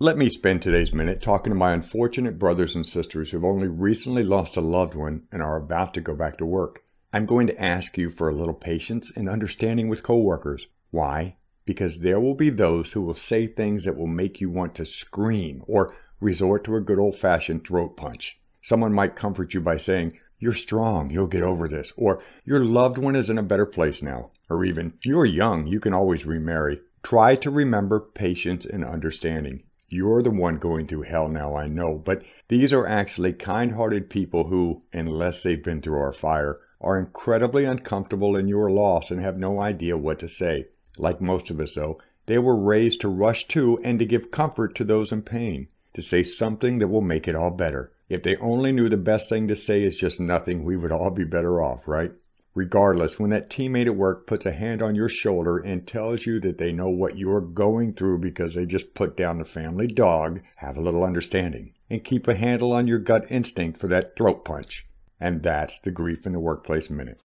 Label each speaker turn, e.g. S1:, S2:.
S1: Let me spend today's minute talking to my unfortunate brothers and sisters who've only recently lost a loved one and are about to go back to work. I'm going to ask you for a little patience and understanding with coworkers. Why? Because there will be those who will say things that will make you want to scream or resort to a good old fashioned throat punch. Someone might comfort you by saying, You're strong, you'll get over this, or Your loved one is in a better place now, or even, You're young, you can always remarry. Try to remember patience and understanding. You're the one going through hell now, I know, but these are actually kind hearted people who, unless they've been through our fire, are incredibly uncomfortable in your loss and have no idea what to say. Like most of us, though, they were raised to rush to and to give comfort to those in pain, to say something that will make it all better. If they only knew the best thing to say is just nothing, we would all be better off, right? Regardless, when that teammate at work puts a hand on your shoulder and tells you that they know what you're going through because they just put down the family dog, have a little understanding and keep a handle on your gut instinct for that throat punch. And that's the Grief in the Workplace Minute.